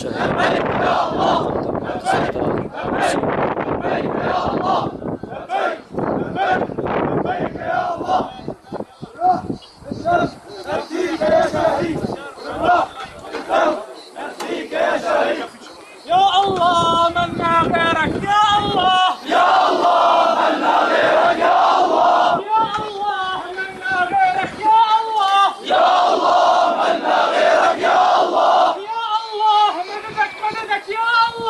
الشهيد يا الله يا الله من غيرك يا الله يا الله من غيرك يا الله يا الله من غيرك يا الله يا الله من غيرك يا الله